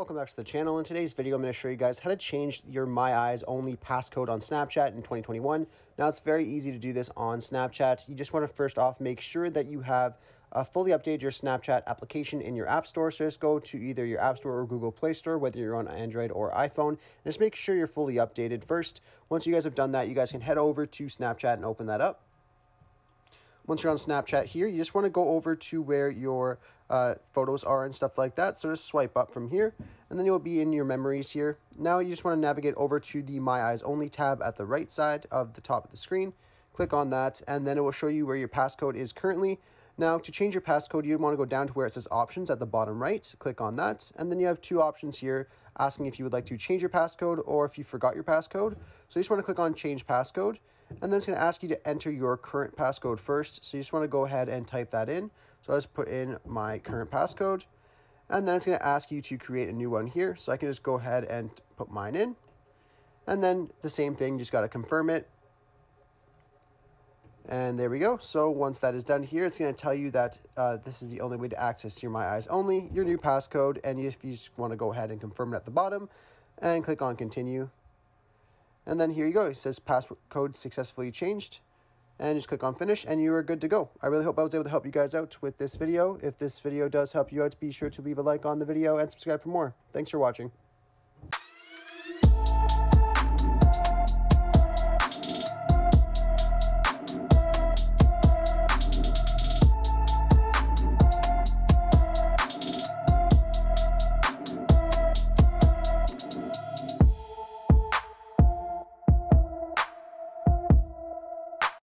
Welcome back to the channel. In today's video, I'm going to show you guys how to change your My Eyes only passcode on Snapchat in 2021. Now, it's very easy to do this on Snapchat. You just want to first off make sure that you have uh, fully updated your Snapchat application in your App Store. So just go to either your App Store or Google Play Store, whether you're on Android or iPhone, and just make sure you're fully updated first. Once you guys have done that, you guys can head over to Snapchat and open that up. Once you're on Snapchat here, you just want to go over to where your uh, photos are and stuff like that. So just swipe up from here, and then you'll be in your memories here. Now you just want to navigate over to the My Eyes Only tab at the right side of the top of the screen. Click on that, and then it will show you where your passcode is currently. Now, to change your passcode, you want to go down to where it says options at the bottom right, click on that, and then you have two options here asking if you would like to change your passcode or if you forgot your passcode. So you just want to click on change passcode, and then it's going to ask you to enter your current passcode first. So you just want to go ahead and type that in. So I just put in my current passcode, and then it's going to ask you to create a new one here. So I can just go ahead and put mine in. And then the same thing, just got to confirm it. And there we go. So once that is done here, it's going to tell you that uh, this is the only way to access your My Eyes Only, your new passcode. And if you just want to go ahead and confirm it at the bottom and click on continue. And then here you go. It says passcode successfully changed. And just click on finish and you are good to go. I really hope I was able to help you guys out with this video. If this video does help you out, be sure to leave a like on the video and subscribe for more. Thanks for watching.